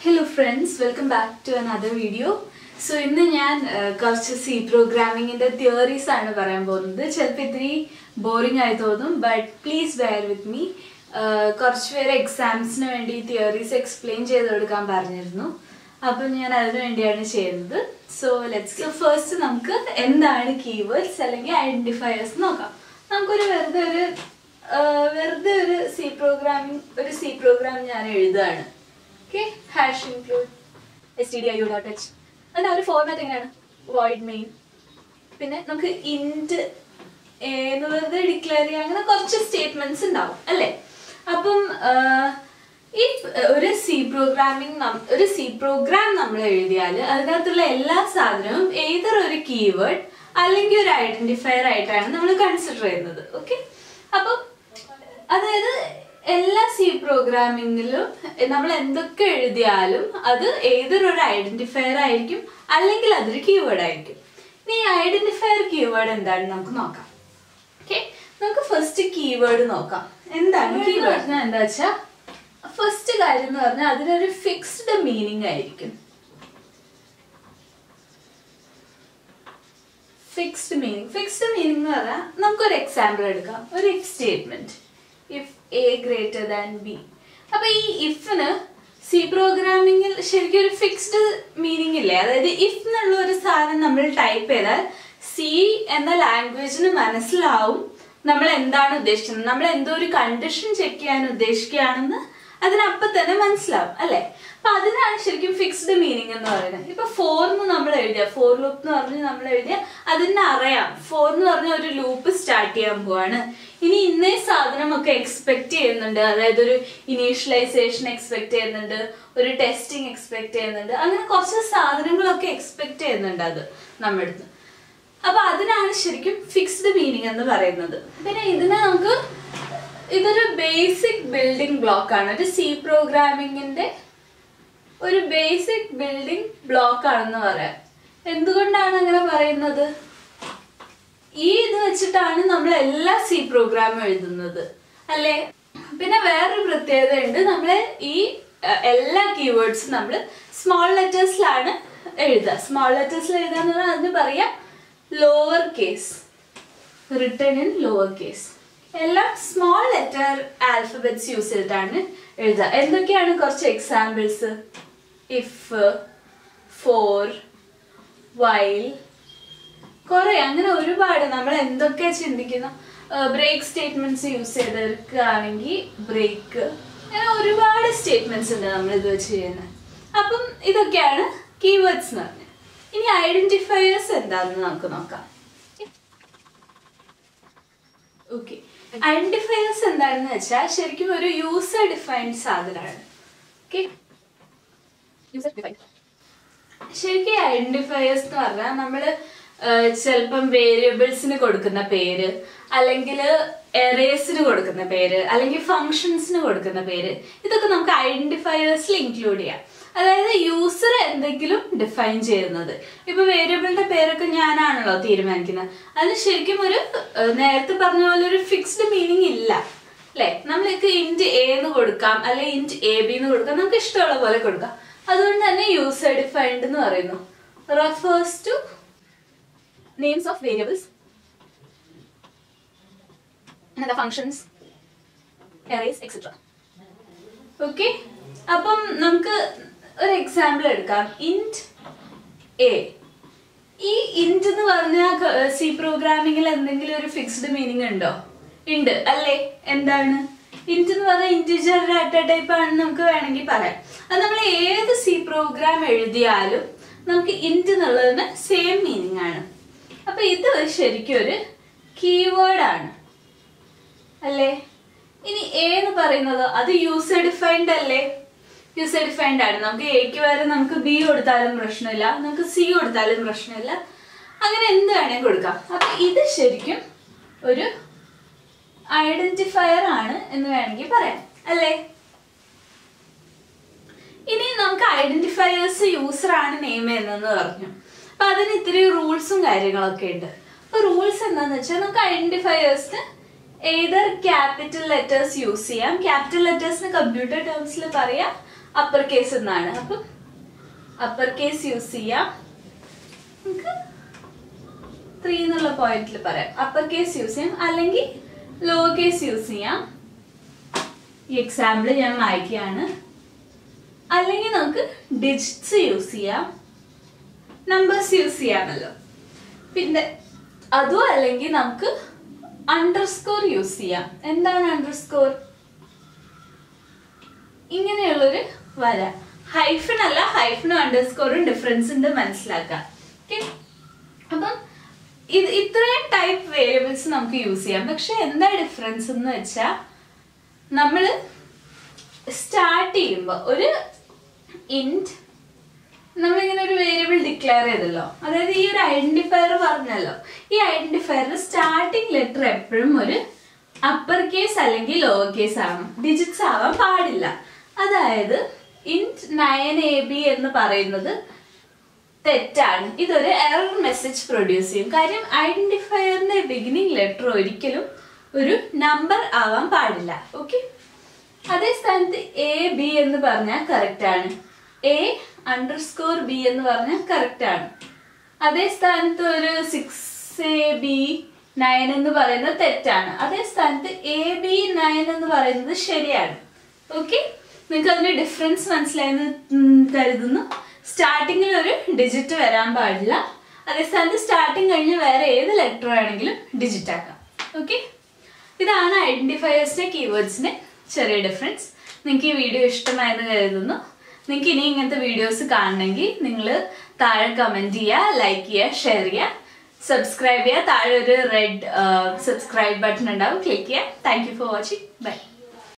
Hello friends welcome back to another video so ഇന്ന് ഞാൻ ആ, കുറച്ച് സി പ്രോഗ്രാമിങ്ങിന്റെ തിയറീസ് ആണ് പറയാൻ പോകുന്നത്. ചിലപ്പോൾ ഇത്തിരി ബോറിംഗ് ആയി തോന്നും but please bear with me കുറച്ച് പേര് എക്സാംസിന് വേണ്ടി തിയറീസ് എക്സ്പ്ലെയിൻ ചെയ്ത് കൊടുക്കാൻ പറഞ്ഞിരുന്നു. അപ്പം ഞാൻ അതിനു വേണ്ടിയാണ് ചെയ്യുന്നത്. സോ ലെറ്റ്സ് സോ ഫസ്റ്റ് നമുക്ക് എന്താണ് കീവേഡ്സ് അല്ലെങ്കിൽ ഐഡന്റിഫയേഴ്സ് നോക്കാം. നമുക്കൊരു വെറുതെ ഒരു വെറുതെ ഒരു സി പ്രോഗ്രാമിംഗ് ഒരു സി പ്രോഗ്രാം ഞാൻ എഴുതുകയാണ്. Okay hash include S T D I U dot H അതിന്റെ ഒരു ഫോർമാറ്റ് എങ്ങനെയാണ്? വോയിഡ് മെയിൻ പിന്നെ നമുക്ക് ഇന്റ് എന്ന് വെറുതെ ഡിക്ലെയർ ചെയ്യുക അങ്ങനെ കുറച്ച് സ്റ്റേറ്റ്മെന്റ്സ് ഉണ്ടാവും അല്ലേ? അപ്പം ഈ ഒരു സി പ്രോഗ്രാമിംഗ് ഒരു സി പ്രോഗ്രാം നമ്മൾ എഴുതിയാൽ അതിനകത്തുള്ള എല്ലാ സാധനവും ഏതൊരു ഒരു കീവേഡ് അല്ലെങ്കിൽ ഒരു ഐഡന്റിഫയർ ആയിട്ടാണ് നമ്മൾ കൺസിഡർ ചെയ്യുന്നത്. ഓക്കെ അപ്പം അതായത് എല്ലാ സി പ്രോഗ്രാമിങ്ങിലും നമ്മൾ എന്തൊക്കെ എഴുതിയാലും അത് ഏതൊരു ഒരു ഐഡന്റിഫയർ ആയിരിക്കും അല്ലെങ്കിൽ അതൊരു കീവേഡ് ആയിരിക്കും. ഇനി ഈ ഐഡന്റിഫയർ കീവേഡ് എന്താണെന്ന് നമുക്ക് നോക്കാം. ഓക്കെ നമുക്ക് ഫസ്റ്റ് കീവേഡ് നോക്കാം. എന്താണ് കീവേഡ് എന്താ വെച്ചാൽ ഫസ്റ്റ് കാര്യം എന്ന് പറഞ്ഞാൽ അതിനൊരു ഫിക്സ്ഡ് മീനിങ് ആയിരിക്കും. ഫിക്സ്ഡ് മീനിങ് ഫിക്സ്ഡ് മീനിങ് എന്ന് പറഞ്ഞാൽ നമുക്കൊരു എക്സാമ്പിൾ എടുക്കാം. ഒരു if statement if A greater than B അപ്പൊ ഈ ഇഫിന് സി പ്രോഗ്രാമിങ്ങിൽ ശരിക്കും ഒരു ഫിക്സ്ഡ് മീനിങ് ഇല്ലേ? അതായത് ഇഫ് എന്നുള്ള ഒരു സാധനം നമ്മൾ ടൈപ്പ് ചെയ്താൽ സി എന്ന ലാംഗ്വേജിന് മനസ്സിലാവും നമ്മൾ എന്താണ് ഉദ്ദേശിക്കുന്നത് നമ്മൾ എന്തോ ഒരു കണ്ടീഷൻ ചെക്ക് ചെയ്യാൻ ഉദ്ദേശിക്കുകയാണെന്ന് അതിനപ്പം തന്നെ മനസ്സിലാവും അല്ലെ? അപ്പൊ അതിനാണ് ശരിക്കും ഫിക്സ്ഡ് മീനിങ് എന്ന് പറയുന്നത്. ഇപ്പൊ ഫോർ എന്ന് നമ്മൾ എഴുതിയ ഫോർ ലൂപ്പ് എന്ന് പറഞ്ഞ് നമ്മൾ എഴുതിയ അതിനെ അറിയാം. ഫോർ എന്ന് പറഞ്ഞ ഒരു ലൂപ്പ് സ്റ്റാർട്ട് ചെയ്യാൻ പോവാണ്. ഇനി ഇന്നേ സാധനമൊക്കെ എക്സ്പെക്ട് ചെയ്യുന്നുണ്ട്. അതായത് ഒരു ഇനീഷ്യലൈസേഷൻ എക്സ്പെക്ട് ചെയ്യുന്നുണ്ട് ഒരു ടെസ്റ്റിംഗ് എക്സ്പെക്ട് ചെയ്യുന്നുണ്ട്. അങ്ങനെ കുറച്ച് സാധനങ്ങളൊക്കെ എക്സ്പെക്ട് ചെയ്യുന്നുണ്ട് അത് നമ്മുടെ അടുത്ത് അപ്പൊ അതിനാണ് ശരിക്കും ഫിക്സ്ഡ് മീനിങ് എന്ന് പറയുന്നത്. പിന്നെ ഇതിനെ നമുക്ക് ഇതൊരു ബേസിക് ബിൽഡിംഗ് ബ്ലോക്ക് ആണ്. ഒരു സി പ്രോഗ്രാമിങ്ങിന്റെ ഒരു ബേസിക് ബിൽഡിംഗ് ബ്ലോക്ക് ആണെന്ന് പറയാം. എന്തുകൊണ്ടാണ് അങ്ങനെ പറയുന്നത്? ഈ ഇത് വെച്ചിട്ടാണ് നമ്മൾ എല്ലാ സി പ്രോഗ്രാമും എഴുതുന്നത്. അല്ലേ? പിന്നെ വേറൊരു പ്രത്യേകത ഉണ്ട് നമ്മൾ ഈ എല്ലാ കീവേഡ്സും നമ്മൾ സ്മോൾ ലെറ്റേഴ്സിലാണ് എഴുതുക. സ്മോൾ ലെറ്റേഴ്സിൽ എഴുതാന്ന് പറഞ്ഞാൽ അതിന് പറയാം lower case return in lower case എല്ലാം സ്മോൾ ലെറ്റർ ആൽഫബറ്റ്സ് യൂസ് ചെയ്തിട്ടാണ് എഴുതുക. എന്തൊക്കെയാണ് കുറച്ച് എക്സാമ്പിൾസ് ഇഫ് ഫോർ വൈൽ കുറെ അങ്ങനെ ഒരുപാട് നമ്മൾ എന്തൊക്കെ ചിന്തിക്കുന്ന? ബ്രേക്ക് സ്റ്റേറ്റ്മെന്റ്സ് യൂസ് ചെയ്തെടുക്കുകയാണെങ്കിൽ ബ്രേക്ക് അങ്ങനെ ഒരുപാട് സ്റ്റേറ്റ്മെന്റ്സ് ഉണ്ട് നമ്മൾ ഇത് വെച്ച് ചെയ്യുന്നത്. അപ്പം ഇതൊക്കെയാണ് കീവേഡ്സ് എന്ന് പറഞ്ഞത് ഇനി ഐഡന്റിഫയേഴ്സ് എന്താണെന്ന് നമുക്ക് നോക്കാം. ഓക്കെ ഐഡന്റിഫയേഴ്സ് എന്താണെന്ന് വെച്ചാൽ ശരിക്കും ഒരു യൂസർ ഡിഫൈൻഡ് സാധനമാണ്. ഓക്കെ ശരിക്കും ഐഡന്റിഫയേഴ്സ് എന്ന് പറഞ്ഞാൽ നമ്മൾ ചിലപ്പം വേരിയബിൾസിന് കൊടുക്കുന്ന പേര് അല്ലെങ്കിൽ എറേസിന് കൊടുക്കുന്ന പേര് അല്ലെങ്കിൽ ഫങ്ഷൻസിന് കൊടുക്കുന്ന പേര് ഇതൊക്കെ നമുക്ക് ഐഡന്റിഫയേഴ്സിൽ ഇൻക്ലൂഡ് ചെയ്യാം. അതായത് യൂസർ എന്തെങ്കിലും ഡിഫൈൻ ചെയ്യുന്നത്. ഇപ്പൊ വേരിയബിളിന്റെ പേരൊക്കെ ഞാനാണല്ലോ തീരുമാനിക്കുന്നത്. അതിന് ശരിക്കും ഒരു നേരത്തെ പറഞ്ഞ പോലെ ഒരു ഫിക്സ്ഡ് മീനിങ് ഇല്ല. അല്ലെ? നമ്മൾക്ക് ഇന്റ് എ എന്ന് കൊടുക്കാം അല്ലെ ഇന്റ് എ ബി എന്ന് കൊടുക്കാം നമുക്ക് ഇഷ്ടമുള്ള പോലെ കൊടുക്കാം. അതുകൊണ്ട് തന്നെ യൂസർ ഡിഫൈൻഡ് എന്ന് പറയുന്നു. Refers to names of variables എന്താ ഫങ്ഷൻസ് എറേസ് എക്സെട്ര ഓക്കെ അപ്പം നമുക്ക് ഒരു എക്സാമ്പിൾ എടുക്കാം. ഇന്റ് എ ഈ ഇന്റ് എന്ന് പറഞ്ഞാൽ സി പ്രോഗ്രാമിങ്ങിൽ എന്തെങ്കിലും ഒരു ഫിക്സ്ഡ് മീനിങ് ഉണ്ടോ? ഉണ്ട്. അല്ലേ? എന്താണ്? ഇന്റ് എന്ന് പറഞ്ഞാൽ ഇന്റിജർ ഡാറ്റ ടൈപ്പ് ആണെന്ന് നമുക്ക് വേണമെങ്കിൽ പറയാം. അത് നമ്മൾ ഏത് സി പ്രോഗ്രാം എഴുതിയാലും നമുക്ക് ഇന്റ് എന്നുള്ളതിന് സെയിം മീനിങ് ആണ്. അപ്പൊ ഇത് ശരിക്കും ഒരു കീവേഡ് ആണ്. അല്ലേ? ഇനി എ എന്ന് പറയുന്നത് അത് യൂസർ ഡിഫൈൻഡ് അല്ലേ? യൂസർ ഡിഫൈൻഡ് ആണ്. നമുക്ക് എക്ക് പകരം നമുക്ക് ബി കൊടുത്താലും പ്രശ്നമില്ല. നമുക്ക് സി കൊടുത്താലും പ്രശ്നമില്ല. അങ്ങനെ എന്ത് വേണേലും കൊടുക്കാം. അപ്പൊ ഇത് ശരിക്കും ഒരു ഐഡന്റിഫയർ ആണ് എന്ന് വേണമെങ്കിൽ പറയാം. അല്ലേ? ഇനി നമുക്ക് ഐഡന്റിഫയേഴ്സ് യൂസർ ആണ് നെയിം എന്നു പറഞ്ഞു. അപ്പൊ അതിന് ഇത്തിരി റൂൾസും കാര്യങ്ങളൊക്കെ ഉണ്ട്. അപ്പൊ റൂൾസ് എന്താന്ന് വെച്ചാൽ നമുക്ക് ഐഡന്റിഫയേഴ്സിന് ഏതർ ക്യാപിറ്റൽ ലെറ്റേഴ്സ് യൂസ് ചെയ്യാം. ക്യാപിറ്റൽ ലെറ്റേഴ്സിന് കമ്പ്യൂട്ടർ ടേംസിൽ പറയാം. അപ്പർ കേസ് എന്നാണ്. അപ്പം അപ്പർ കേസ് യൂസ് ചെയ്യാം. നമുക്ക് ത്രീ എന്നുള്ള പോയിന്റിൽ പറയാം. അപ്പർ കേസ് യൂസ് ചെയ്യാം. അല്ലെങ്കിൽ ലോ കേസ് യൂസ് ചെയ്യാം. ഈ എക്സാമ്പിൾ ഞാൻ വായിക്കുകയാണ് അല്ലെങ്കിൽ നമുക്ക് ഡിജിറ്റ്സ് യൂസ് ചെയ്യാം. നമ്പേഴ്സ് യൂസ് ചെയ്യാമല്ലോ. പിന്നെ അതും അല്ലെങ്കിൽ നമുക്ക് അണ്ടർസ്കോർ യൂസ് ചെയ്യാം. എന്താണ് അണ്ടർസ്കോർ ഇങ്ങനെയുള്ളൊരു വര. ഹൈഫൺ അല്ല ഹൈഫനും അണ്ടർസ്കോറും ഡിഫറൻസ് ഉണ്ട് മനസ്സിലാക്കാം ഓക്കെ അപ്പം ഇത് ഇത്രയും ടൈപ്പ് വേരിയബിൾസ് നമുക്ക് യൂസ് ചെയ്യാം. പക്ഷെ എന്താ ഡിഫറൻസ് എന്ന് വെച്ചാൽ നമ്മൾ സ്റ്റാർട്ട് ചെയ്യുമ്പോൾ ഒരു ഇന്റ് നമ്മളിങ്ങനെ ഒരു വേരിയബിൾ ഡിക്ലെയർ ചെയ്തല്ലോ. അതായത് ഈ ഒരു ഐഡന്റിഫയർ പറഞ്ഞല്ലോ. ഈ ഐഡന്റിഫയറിൽ സ്റ്റാർട്ടിംഗ് ലെറ്റർ എപ്പോഴും ഒരു അപ്പർ കേസ് അല്ലെങ്കിൽ ലോവർ കേസ് ആവാം ഡിജിറ്റ്സ് ആവാൻ പാടില്ല. അതായത് ഇന്റ് നയൻ എ ബി എന്ന് പറയുന്നത് തെറ്റാണ്. ഇതൊരു എറർ മെസ്സേജ് പ്രൊഡ്യൂസ് ചെയ്യും. കാര്യം ഐഡന്റിഫയറിന്റെ ബിഗിനിങ് ലെറ്റർ ഒരിക്കലും ഒരു നമ്പർ ആവാൻ പാടില്ല. ഓക്കെ അതേ സ്ഥാനത്ത് എ ബി എന്ന് പറഞ്ഞാൽ കറക്റ്റ് ആണ്. എ അണ്ടർസ്കോർ ബി എന്ന് പറഞ്ഞാൽ കറക്റ്റ് ആണ്. അതേ സ്ഥാനത്ത് ഒരു സിക്സ് എ ബി നയൻ എന്ന് പറയുന്നത് തെറ്റാണ്. അതേ സ്ഥാനത്ത് എ ബി നയൻ എന്ന് പറയുന്നത് ശരിയാണ്. ഓക്കെ നിങ്ങൾക്ക് അതിന്റെ ഡിഫറൻസ് മനസ്സിലായെന്ന് കരുതുന്നു. സ്റ്റാർട്ടിങ്ങിൽ ഒരു ഡിജിറ്റ് വരാൻ പാടില്ല. അതേ സ്ഥാനത്ത് സ്റ്റാർട്ടിങ് കഴിഞ്ഞ് വേറെ ഏത് ലെറ്റർ വേണമെങ്കിലും ഡിജിറ്റ് ആക്കാം. ഓക്കെ ഇതാണ് ഐഡന്റിഫയേഴ്സിന്റെ കീവേഡ്സിന്റെ ചെറിയ ഡിഫറൻസ് നിങ്ങൾക്ക് ഈ വീഡിയോ ഇഷ്ടമായെന്ന് കരുതുന്നു. നിങ്ങൾക്ക് ഇനി ഇങ്ങനത്തെ വീഡിയോസ് കാണണമെങ്കിൽ നിങ്ങൾ താഴെ കമന്റ് ചെയ്യുക ലൈക്ക് ചെയ്യുക ഷെയർ ചെയ്യുക സബ്സ്ക്രൈബ് ചെയ്യുക താഴെ ഒരു റെഡ് സബ്സ്ക്രൈബ് ബട്ടൺ ഉണ്ടാവും. ക്ലിക്ക് ചെയ്യുക താങ്ക് ഫോർ വാച്ചിങ് ബൈ